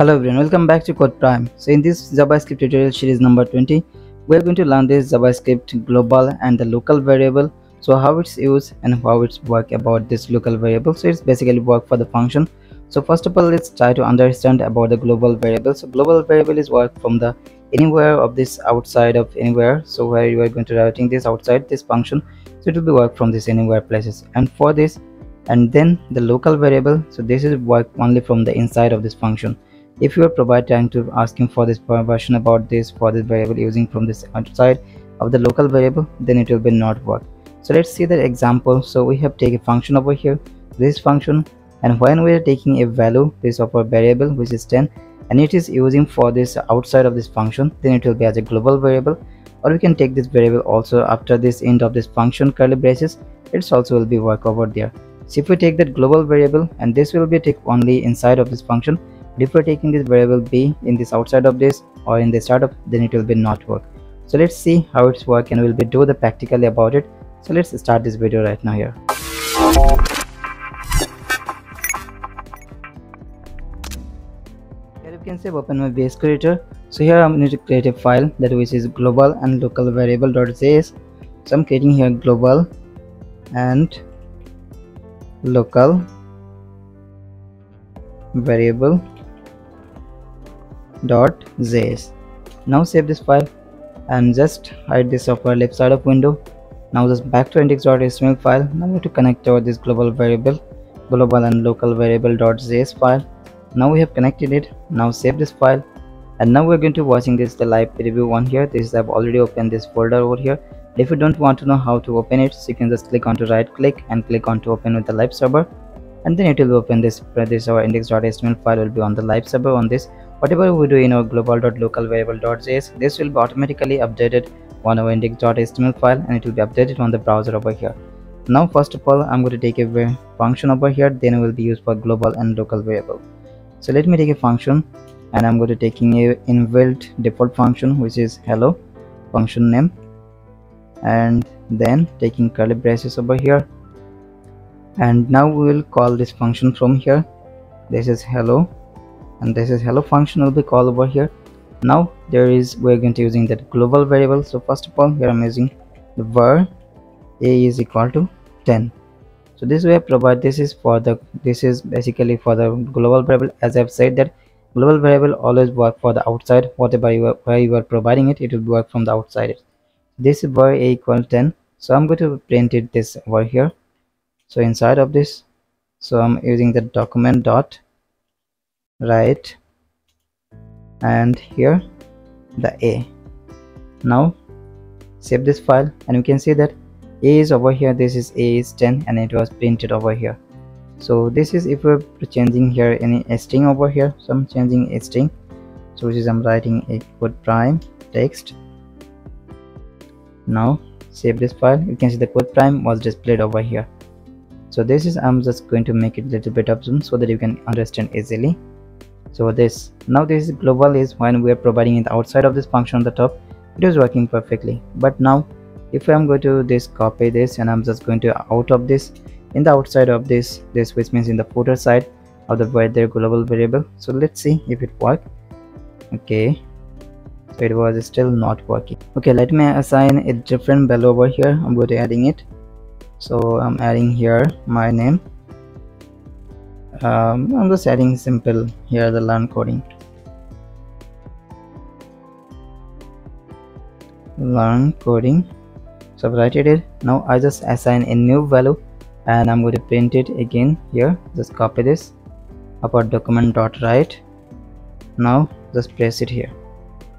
Hello everyone, welcome back to Code Prime. So in this JavaScript tutorial series number 20, we are going to learn this JavaScript global and the local variable. So how it's used and how it's work about this local variable. So it's basically work for the function. So first of all, let's try to understand about the global variable. So global variable is work from the anywhere of this outside of anywhere. So where you are going to writing this outside this function. So it will be work from this anywhere places. And for this, and then the local variable. So this is work only from the inside of this function if you are providing to asking for this version about this for this variable using from this outside of the local variable then it will be not work. So let's see the example. So we have take a function over here. This function and when we are taking a value this of our variable which is 10 and it is using for this outside of this function then it will be as a global variable. Or we can take this variable also after this end of this function curly braces. It's also will be work over there. So if we take that global variable and this will be take only inside of this function if we're taking this variable b in this outside of this or in the startup then it will be not work. So let's see how it's work and we'll be do the practically about it. So let's start this video right now here. Here you can open my base creator. So here i'm going to create a file that which is global and local variable.js so i'm creating here global and local variable dot js. Now save this file and just hide this upper left side of window. Now just back to index.html file. Now we have to connect over this global variable global and local variable.js file. Now we have connected it. Now save this file. And now we're going to watching this the live preview one here. This is i've already opened this folder over here. If you don't want to know how to open it so you can just click on to right click and click on to open with the live server. And then it will open this this our index.html file will be on the live server on this whatever we do in our global.localvariable.js this will be automatically updated on our index.html file and it will be updated on the browser over here. Now first of all i'm going to take a function over here then it will be used for global and local variable. So let me take a function and i'm going to taking a inbuilt default function which is hello function name and then taking curly braces over here. And now we will call this function from here. This is hello and this is hello function will be called over here. Now there is we're going to using that global variable. So first of all here i'm using the var a is equal to 10 so this way I provide this is for the this is basically for the global variable. As i've said that global variable always work for the outside. Whatever you are where you are providing it it will work from the outside. This is var a equal 10 so i'm going to print it this over here. So inside of this so i'm using the document dot write and here the a. Now save this file and you can see that a is over here this is a is 10 and it was printed over here. So this is if we're changing here any string over here so i'm changing a string so which is i'm writing a code prime text. Now save this file you can see the code prime was displayed over here. So this is i'm just going to make it a little bit of zoom so that you can understand easily so this now this global is when we are providing it outside of this function on the top. It is working perfectly. But now if i'm going to this copy this and i'm just going to out of this in the outside of this this which means in the footer side of the where their global variable. So let's see if it work. Okay. So it was still not working. Okay let me assign a different value over here. I'm going to adding it. So i'm adding here my name um, I'm just adding simple here the learn coding. Learn coding. So I've write it now I just assign a new value and I'm going to print it again here. Just copy this. About document dot write. Now just press it here.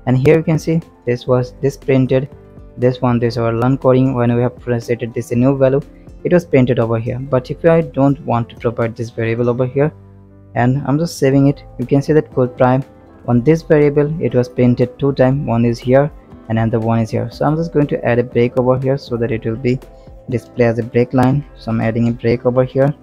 And here you can see this was this printed. This one this our learn coding. When we have presented this new value it was printed over here. But if I don't want to provide this variable over here and I'm just saving it you can see that code prime on this variable it was printed two times one is here and another one is here. So I'm just going to add a break over here so that it will be display as a break line. So I'm adding a break over here.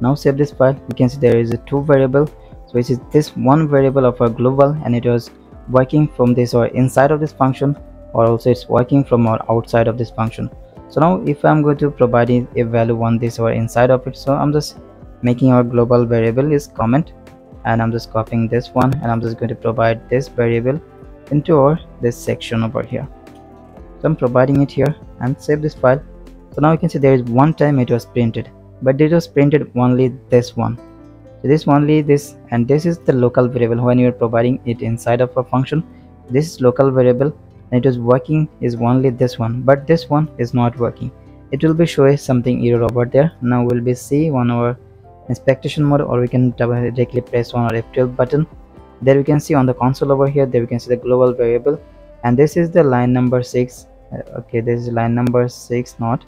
Now save this file. You can see there is a two variable so it is this one variable of our global and it was working from this or inside of this function or also it's working from our outside of this function. So now if i'm going to provide a value on this or inside of it so i'm just making our global variable is comment and i'm just copying this one and i'm just going to provide this variable into our this section over here. So i'm providing it here and save this file. So now you can see there is one time it was printed but it was printed only this one. So this only this and this is the local variable when you are providing it inside of a function. This is local variable and it is working is only this one but this one is not working. It will be showing something error over there. Now we'll be see on our inspection mode or we can directly press on our F12 button. There we can see on the console over here there we can see the global variable. And this is the line number six. Uh, okay this is line number six not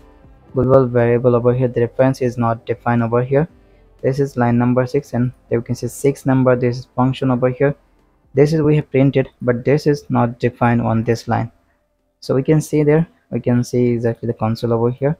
global variable over here. The reference is not defined over here. This is line number six and there we can see six number. This is function over here this is we have printed but this is not defined on this line. So we can see there we can see exactly the console over here.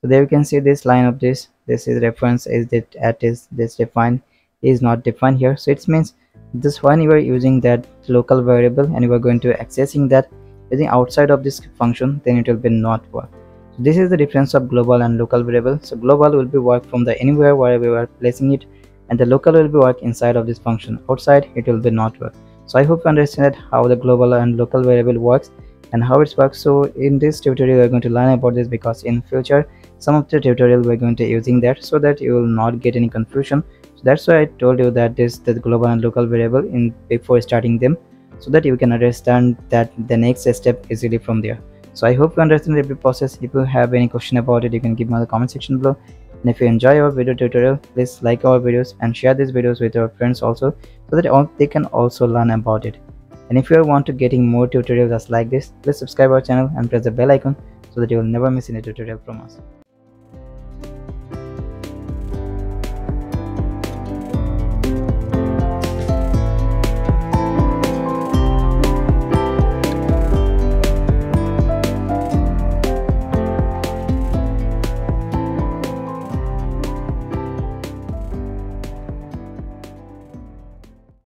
So there you can see this line of this this is reference is that at is this defined is not defined here. So it means this one you are using that local variable and you are going to accessing that using outside of this function then it will be not work. So this is the difference of global and local variable. So global will be work from the anywhere where we are placing it and the local will be work inside of this function. Outside it will be not work so i hope you understand how the global and local variable works and how it works. So in this tutorial we're going to learn about this because in future some of the tutorial we're going to using that so that you will not get any confusion. So that's why i told you that this the global and local variable in before starting them so that you can understand that the next step easily from there. So i hope you understand every process. If you have any question about it you can give me in the comment section below and if you enjoy our video tutorial please like our videos and share these videos with your friends also so that they can also learn about it. And if you want to getting more tutorials just like this please subscribe our channel and press the bell icon so that you will never miss any tutorial from us